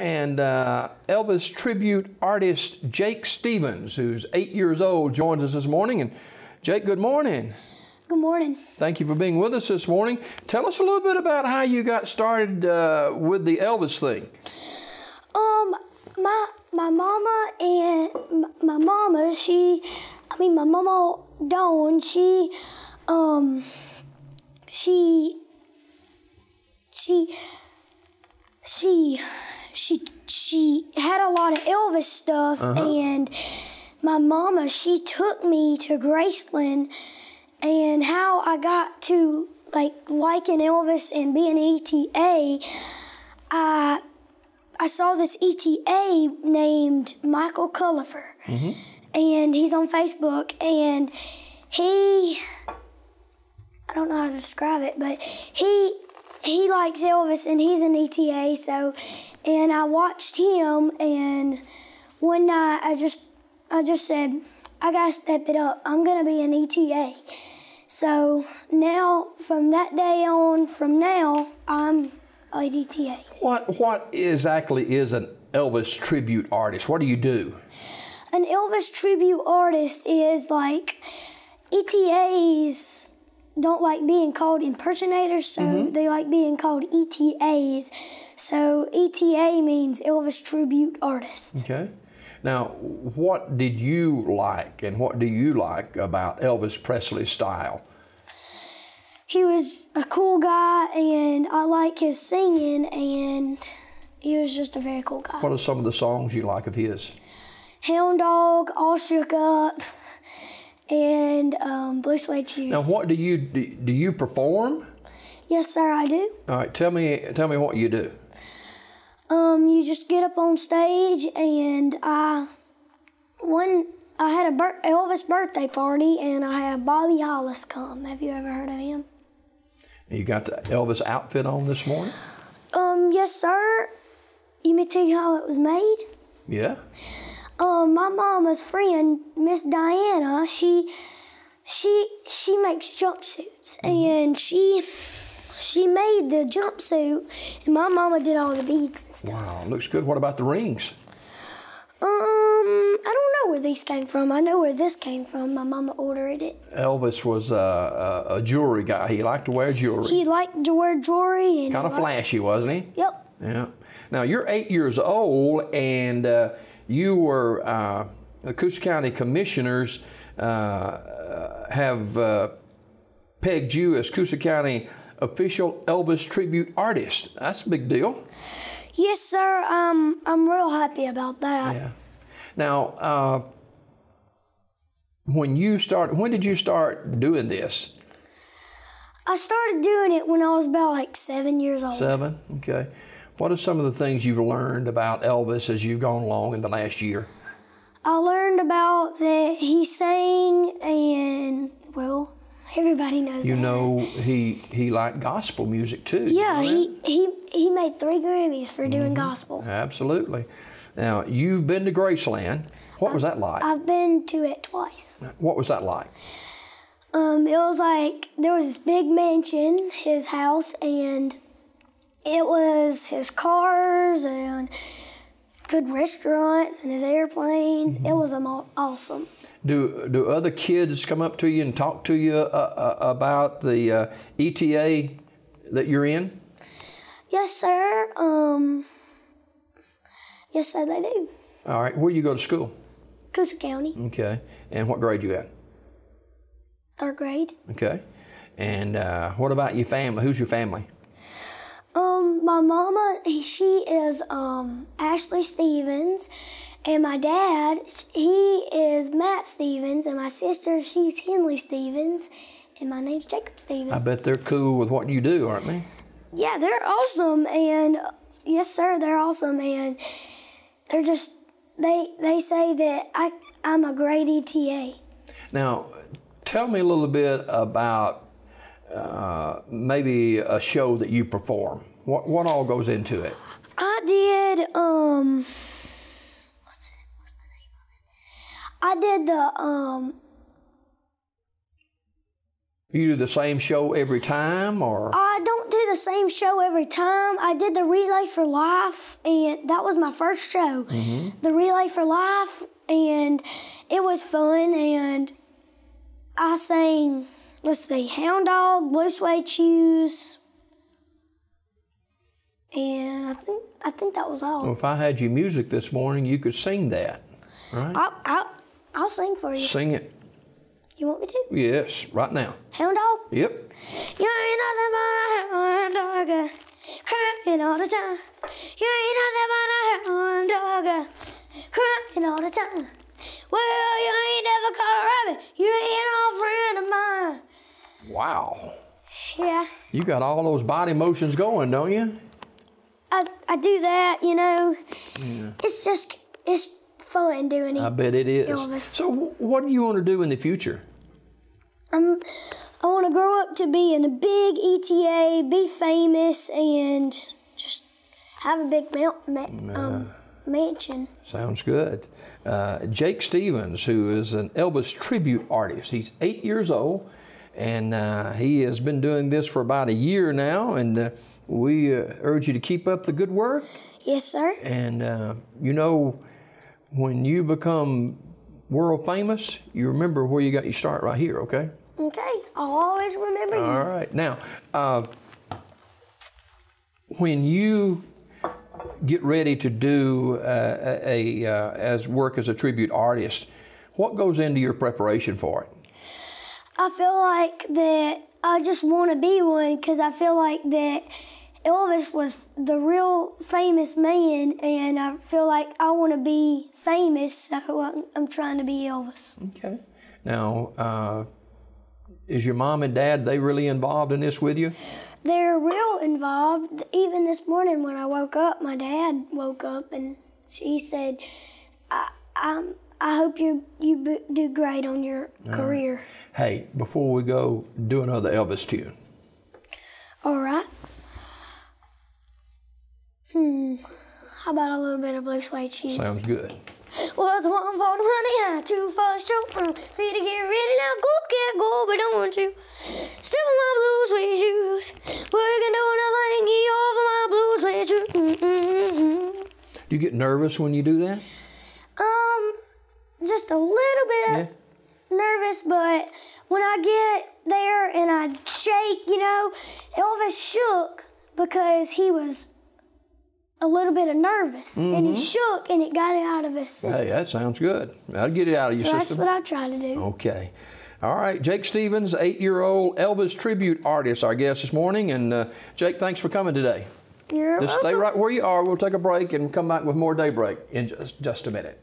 and uh, Elvis tribute artist Jake Stevens, who's eight years old, joins us this morning. And Jake, good morning. Good morning. Thank you for being with us this morning. Tell us a little bit about how you got started uh, with the Elvis thing. Um, my my mama and m- my mama, she, I mean my mama Dawn, she, um, she, she, she had a lot of Elvis stuff, uh-huh. and my mama, she took me to Graceland, and how I got to like liking Elvis and being an ETA, I I saw this ETA named Michael Culliver, mm-hmm. and he's on Facebook, and he I don't know how to describe it, but he he likes Elvis and he's an ETA. So, and I watched him, and one night I just I just said I gotta step it up. I'm gonna be an ETA. So now, from that day on, from now, I'm a E ETA. What what exactly is an Elvis tribute artist? What do you do? an Elvis tribute artist is like ETAs don't like being called impersonators, so mm-hmm. they like being called ETAs. So ETA means Elvis tribute artist. Okay. Now, what did you like and what do you like about Elvis Presley's style? He was a cool guy, and I like his singing, and he was just a very cool guy. What are some of the songs you like of his? Hound Dog, All Shook Up, and um, Blue Suede Shoes. Now, what do you do? Do you perform? Yes, sir, I do. All right, tell me tell me what you do. Um, you just get up on stage and I one I had a bir- Elvis birthday party and I had Bobby Hollis come. Have you ever heard of him? You got the Elvis outfit on this morning? Um, yes, sir. You may tell you how it was made. Yeah. Um, my mama's friend, Miss Diana, she she she makes jumpsuits and she she made the jumpsuit and my mama did all the beads and stuff. Wow, looks good. What about the rings? Um, I don't know where these came from. I know where this came from. My mama ordered it. Elvis was a, a, a jewelry guy. He liked to wear jewelry. He liked to wear jewelry and kind of flashy, wasn't he? Yep. Yeah. Now you're eight years old, and uh, you were uh, the Coosa County Commissioners uh, have uh, pegged you as Coosa County official Elvis tribute artist. That's a big deal. Yes, sir. Um, I'm real happy about that. Yeah. Now, uh, when you start, when did you start doing this? I started doing it when I was about like seven years old. Seven. Okay. What are some of the things you've learned about Elvis as you've gone along in the last year? I learned about that he sang and well, everybody knows You that. know, he he liked gospel music too. You Yeah, know he, he he made three Grammys for doing gospel. absolutely. Now you've been to Graceland. What was that like? I've been to it twice. What was that like? Um, it was like there was this big mansion, his house, and it was his cars and good restaurants and his airplanes. It was awesome. Do do other kids come up to you and talk to you uh, uh, about the uh, ETA that you're in? Yes, sir. Um, yes, sir, they do. All right. Where do you go to school? Coosa County, Okay. And what grade you at? third grade. Okay. And uh, what about your family? Who's your family? Um, my mama, she is um Ashley Stevens, and my dad, he is Matt Stevens, and my sister, she's Henley Stevens, and my name's Jacob Stevens. I bet they're cool with what you do, aren't they? Yeah, they're awesome, and uh, yes, sir, they're awesome, and they're just they they say that I I'm a great ETA. Now, tell me a little bit about uh, maybe a show that you perform. What what all goes into it? I did um what's what's the name of it? I did the um You do the same show every time, or I don't do the same show every time. I did the Relay for Life, and that was my first show. The Relay for Life, and it was fun. And I sang, let's see, Hound Dog, Blue Suede Shoes, and I think I think that was all. Well, if I had you music this morning, you could sing that, right? I'll, I'll, I'll sing for you. Sing it. You want me to? Yes, right now. Hound Dog? Yep. You ain't nothing but a hound dog, uh, crying all the time. You ain't nothing but a hound dog, uh, crying all the time. Well, you ain't never caught a rabbit. You ain't no friend of mine. Wow. Yeah, You got all those body motions going, don't you? I, I do that, you know. It's just, it's fun doing it. I bet it is. Elvis. So, what do you want to do in the future? Um, I want to grow up to be in a big ETA, be famous, and just have a big ma- ma- um, mansion. Sounds good. Uh, Jake Stevens, who is an Elvis tribute artist, he's eight years old, and uh, he has been doing this for about a year now. And uh, we uh, urge you to keep up the good work. Yes, sir. And uh, you know, when you become world famous, you remember where you got your start right here. Okay. Okay, I'll always remember you. All right. Now, uh, when you get ready to do uh, a, a uh, as work as a tribute artist, what goes into your preparation for it? I feel like that I just want to be one because I feel like that Elvis was the real famous man, and I feel like I want to be famous, so I'm, I'm trying to be Elvis. Okay. Now, uh, is your mom and dad they really involved in this with you? They're real involved. Even this morning when I woke up, my dad woke up and she said, "I, I'm, I hope you you b- do great on your career." Hey, before we go, do another Elvis tune. All right. Hmm. How about a little bit of blue suede shoes? Sounds good. Was one for the money, had two for the show. Need to get ready now. Go, can't go, but I want you. Step on my blue suede shoes. Working on nothing, get over my blue suede shoes. Mm-hmm. Do you get nervous when you do that? A little bit Yeah. nervous, but when I get there and I shake, you know, Elvis shook because he was a little bit of nervous, and he shook and it got it out of his system. Hey, that sounds good. That'll get it out of your so that's what I try to do. Okay. All right, Jake Stevens, eight-year-old Elvis tribute artist, our guest this morning. And uh, Jake, thanks for coming today. You're Just stay right where you are. We'll take a break and come back with more daybreak in just just a minute.